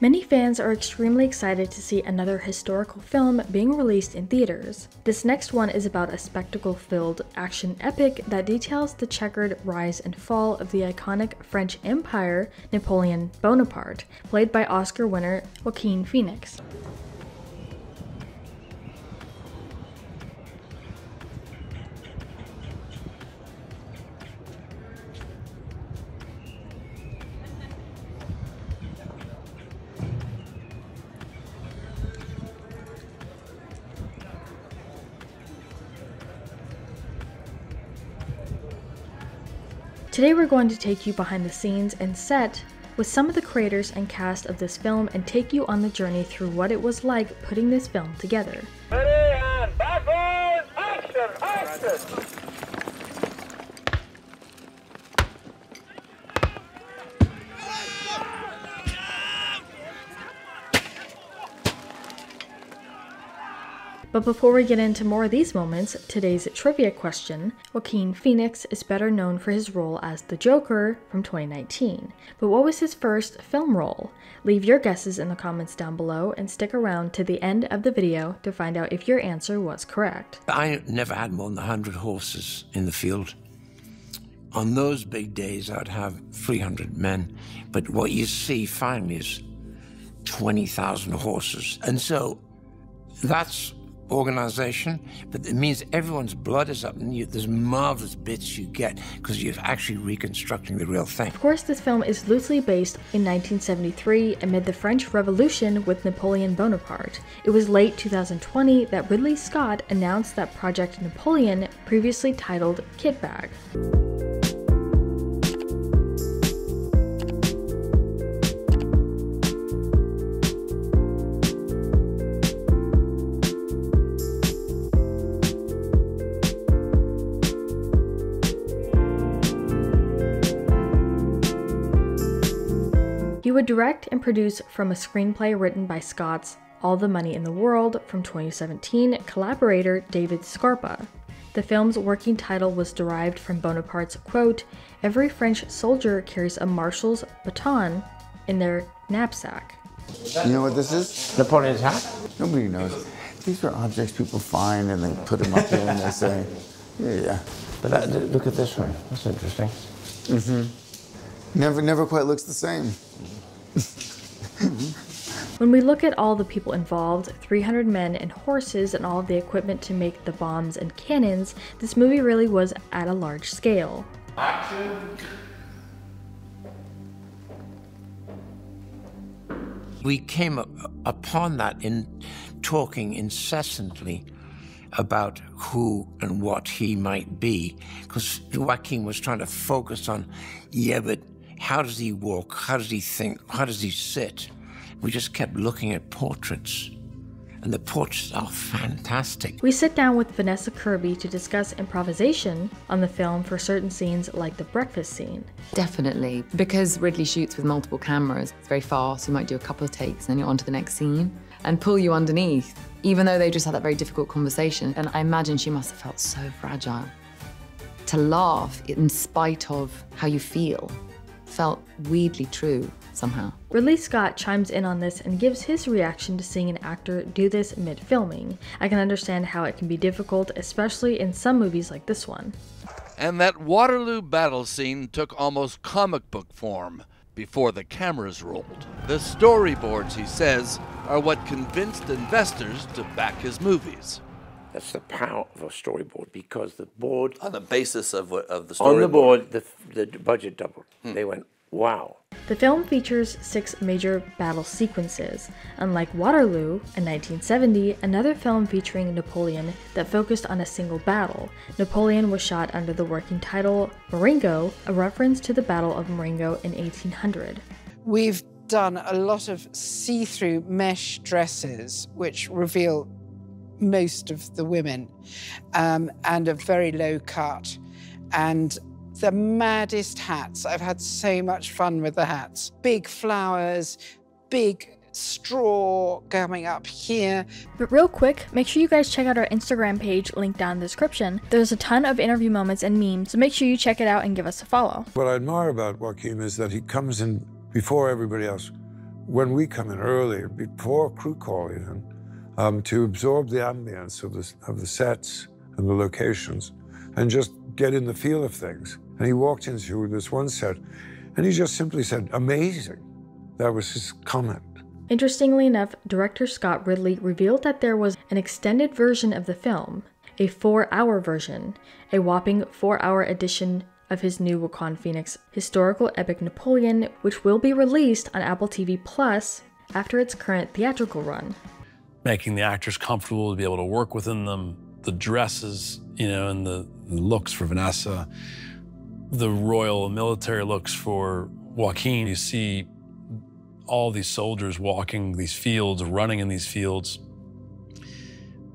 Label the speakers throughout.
Speaker 1: Many fans are extremely excited to see another historical film being released in theaters. This next one is about a spectacle filled action epic that details the checkered rise and fall of the iconic French Empire, Napoleon Bonaparte, played by Oscar winner Joaquin Phoenix. Today we're going to take you behind the scenes and set with some of the creators and cast of this film and take you on the journey through what it was like putting this film together.
Speaker 2: Ready and backwards, action, action!
Speaker 1: But before we get into more of these moments, today's trivia question Joaquin Phoenix is better known for his role as the Joker from 2019. But what was his first film role? Leave your guesses in the comments down below and stick around to the end of the video to find out if your answer was correct.
Speaker 3: I never had more than 100 horses in the field. On those big days, I'd have 300 men. But what you see finally is 20,000 horses. And so that's organization, but it means everyone's blood is up and you, there's marvelous bits you get because you're actually reconstructing the real thing.
Speaker 1: Of course, this film is loosely based in 1973 amid the French Revolution with Napoleon Bonaparte. It was late 2020 that Ridley Scott announced that Project Napoleon, previously titled Kitbag. He would direct and produce from a screenplay written by Scott's All the Money in the World from 2017 collaborator David Scarpa. The film's working title was derived from Bonaparte's quote, Every French soldier carries a marshal's baton in their knapsack.
Speaker 4: You know what this is?
Speaker 3: Napoleon's hat?
Speaker 4: Nobody knows. These are objects people find and they put them up here and they say, yeah, yeah.
Speaker 3: But that, look at this one. That's interesting. Mm-hmm.
Speaker 4: Never, never quite looks the same.
Speaker 1: When we look at all the people involved 300 men and horses and all of the equipment to make the bombs and cannons this movie really was at a large scale.
Speaker 3: We came up upon that in talking incessantly about who and what he might be, because Joaquin was trying to focus on, yeah, but how does he walk? How does he think? How does he sit? We just kept looking at portraits, and the portraits are fantastic.
Speaker 1: We sit down with Vanessa Kirby to discuss improvisation on the film for certain scenes like the breakfast scene.
Speaker 5: Definitely, because Ridley shoots with multiple cameras. It's very fast. You might do a couple of takes, and then you're on to the next scene, and pull you underneath. Even though they just had that very difficult conversation, and I imagine she must have felt so fragile. To laugh in spite of how you feel felt weirdly true somehow.
Speaker 1: Ridley Scott chimes in on this and gives his reaction to seeing an actor do this mid filming. I can understand how it can be difficult, especially in some movies like this one.
Speaker 6: And that Waterloo battle scene took almost comic book form before the cameras rolled. The storyboards, he says, are what convinced investors to back his movies.
Speaker 3: That's the power of a storyboard because the board
Speaker 7: On the basis of what of the story.
Speaker 3: on the board the, the budget doubled. Hmm. They went, wow.
Speaker 1: The film features six major battle sequences. Unlike Waterloo, in 1970, another film featuring Napoleon that focused on a single battle, Napoleon was shot under the working title Marengo, a reference to the Battle of Marengo in 1800.
Speaker 8: We've done a lot of see through mesh dresses, which reveal most of the women, um, and a very low cut. And the maddest hats. I've had so much fun with the hats. Big flowers, big straw coming up here.
Speaker 1: But real quick, make sure you guys check out our Instagram page linked down in the description. There's a ton of interview moments and memes, so make sure you check it out and give us a follow.
Speaker 9: What I admire about Joaquin is that he comes in before everybody else when we come in early, before crew call even, um, to absorb the ambience of the, of the sets and the locations and just get in the feel of things. And he walked into this one set and he just simply said, amazing. That was his comment.
Speaker 1: Interestingly enough, director Scott Ridley revealed that there was an extended version of the film, a four hour version, a whopping four hour edition of his new Joaquin Phoenix historical epic Napoleon, which will be released on Apple TV Plus after its current theatrical run.
Speaker 10: Making the actors comfortable to be able to work within them, the dresses, you know, and the, the looks for Vanessa, the royal military looks for Joaquin. You see all these soldiers walking these fields, running in these fields,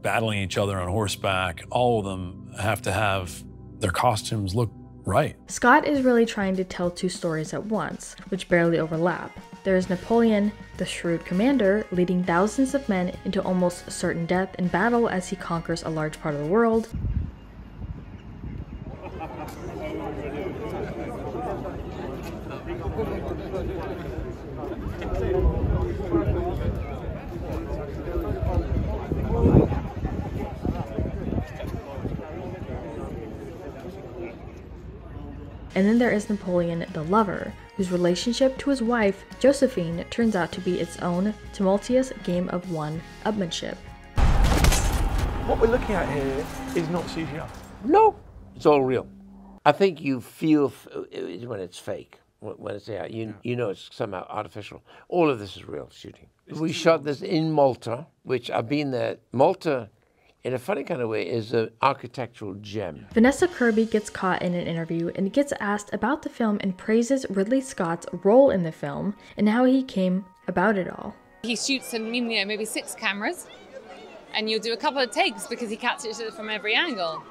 Speaker 10: battling each other on horseback. All of them have to have their costumes look right.
Speaker 1: Scott is really trying to tell two stories at once, which barely overlap. There is Napoleon, the shrewd commander, leading thousands of men into almost certain death in battle as he conquers a large part of the world. And then there is Napoleon the lover, whose relationship to his wife, Josephine, turns out to be its own tumultuous game of one upmanship.
Speaker 11: What we're looking at here is not CGI.
Speaker 3: No, it's all real. I think you feel f- uh, when it's fake, when when it's yeah, you you know it's somehow artificial. All of this is real shooting. We shot this in Malta, which I've been there. Malta, in a funny kind of way, is an architectural gem.
Speaker 1: Vanessa Kirby gets caught in an interview and gets asked about the film and praises Ridley Scott's role in the film and how he came about it all.
Speaker 12: He shoots in you know, maybe six cameras, and you'll do a couple of takes because he captures it from every angle.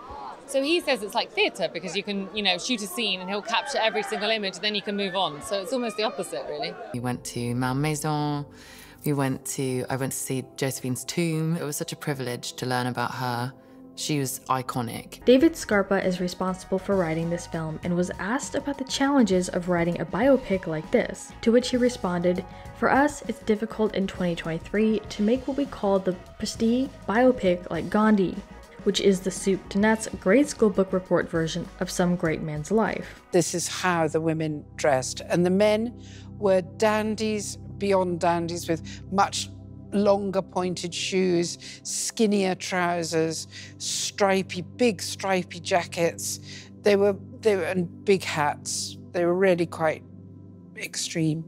Speaker 12: So he says it's like theatre because you can, you know, shoot a scene and he'll capture every single image, and then you can move on. So it's almost the opposite, really.
Speaker 5: We went to Malmaison. We went to, I went to see Josephine's tomb. It was such a privilege to learn about her. She was iconic.
Speaker 1: David Scarpa is responsible for writing this film and was asked about the challenges of writing a biopic like this, to which he responded, For us, it's difficult in 2023 to make what we call the prestige biopic like Gandhi, which is the soup to nuts grade school book report version of some great man's life.
Speaker 8: This is how the women dressed. And the men were dandies beyond dandies with much longer pointed shoes, skinnier trousers, stripy, big stripy jackets. They were, they were, and big hats. They were really quite extreme.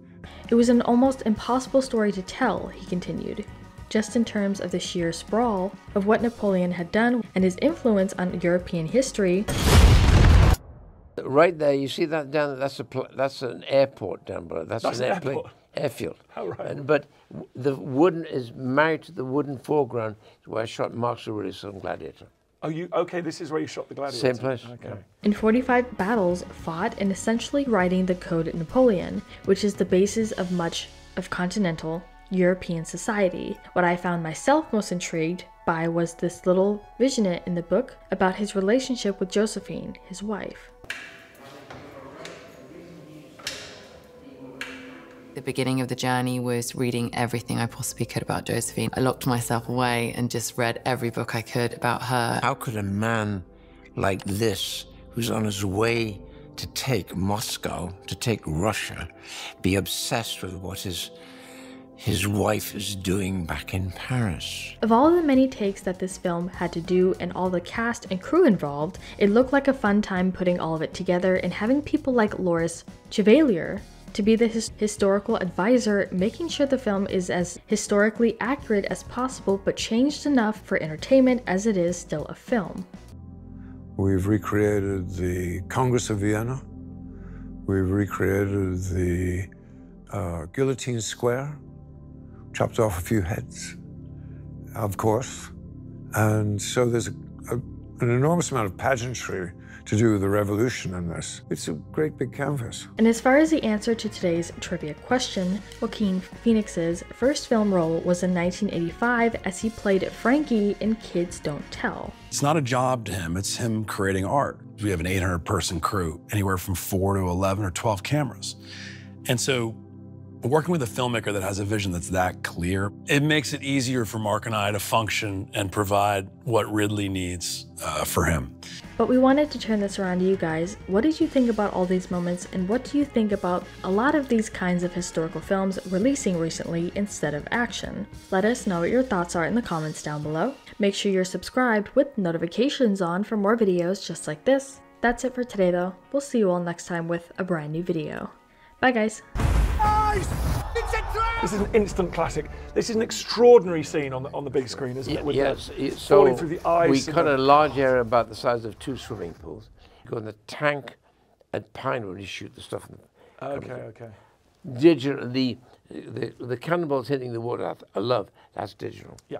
Speaker 1: It was an almost impossible story to tell, he continued, just in terms of the sheer sprawl of what Napoleon had done and his influence on European history.
Speaker 3: Right there, you see that down. That's a pl- that's an airport down below. That's,
Speaker 11: That's
Speaker 3: an
Speaker 11: an
Speaker 3: airplane
Speaker 11: airport?
Speaker 3: airfield.
Speaker 11: Oh, right.
Speaker 3: And, but the wooden is married to the wooden foreground where I shot Marcus Aurelius on Gladiator.
Speaker 11: Oh, you okay? This is where you shot the gladiator.
Speaker 3: Same place.
Speaker 11: Okay.
Speaker 1: In 45 battles fought in essentially writing the Code Napoleon, which is the basis of much of continental European society. What I found myself most intrigued by was this little visionette in the book about his relationship with Josephine, his wife.
Speaker 5: The beginning of the journey was reading everything I possibly could about Josephine. I locked myself away and just read every book I could about her.
Speaker 3: How could a man like this, who's on his way to take Moscow, to take Russia, be obsessed with what his his wife is doing back in Paris?
Speaker 1: Of all the many takes that this film had to do and all the cast and crew involved, it looked like a fun time putting all of it together and having people like Loris Chevalier to be the his- historical advisor, making sure the film is as historically accurate as possible but changed enough for entertainment as it is still a film.
Speaker 9: We've recreated the Congress of Vienna. We've recreated the uh, Guillotine Square, chopped off a few heads, of course. And so there's a, a, an enormous amount of pageantry to do with the revolution in this. It's a great big canvas.
Speaker 1: And as far as the answer to today's trivia question, Joaquin Phoenix's first film role was in 1985 as he played Frankie in Kids Don't Tell.
Speaker 10: It's not a job to him, it's him creating art. We have an 800 person crew, anywhere from four to 11 or 12 cameras. And so Working with a filmmaker that has a vision that's that clear, it makes it easier for Mark and I to function and provide what Ridley needs uh, for him.
Speaker 1: But we wanted to turn this around to you guys. What did you think about all these moments, and what do you think about a lot of these kinds of historical films releasing recently instead of action? Let us know what your thoughts are in the comments down below. Make sure you're subscribed with notifications on for more videos just like this. That's it for today though. We'll see you all next time with a brand new video. Bye guys.
Speaker 11: This is an instant classic. This is an extraordinary scene on the on the big screen, isn't it? With
Speaker 3: yes,
Speaker 11: the
Speaker 3: it- so
Speaker 11: falling through the ice.
Speaker 3: we
Speaker 11: and
Speaker 3: cut
Speaker 11: the-
Speaker 3: a large area about the size of two swimming pools. You Go in the tank at Pinewood, you shoot the stuff. In the,
Speaker 11: Okay, okay.
Speaker 3: Digital, the, the the cannonballs hitting the water. I love that's digital.
Speaker 11: Yeah.